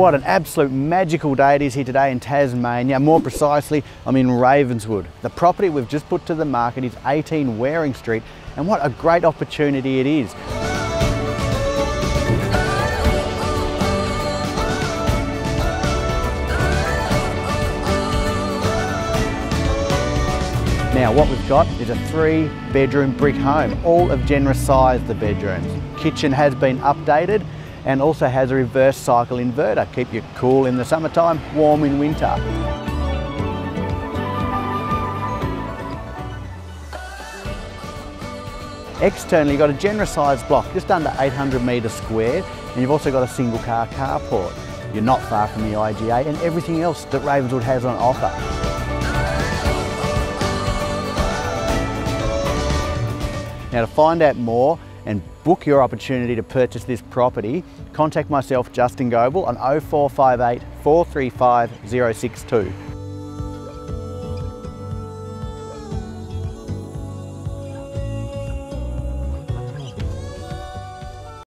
What an absolute magical day it is here today in Tasmania. More precisely, I'm in Ravenswood. The property we've just put to the market is 18 Warring Street, and what a great opportunity it is. Now what we've got is a three bedroom brick home, all of generous size the bedrooms. Kitchen has been updated and also has a reverse cycle inverter. Keep you cool in the summertime, warm in winter. Externally, you've got a generous sized block, just under 800 metres square, and you've also got a single car carport. You're not far from the IGA and everything else that Ravenswood has on offer. Now to find out more and book your opportunity to purchase this property, contact myself Justin Goebel on 0458 435 062.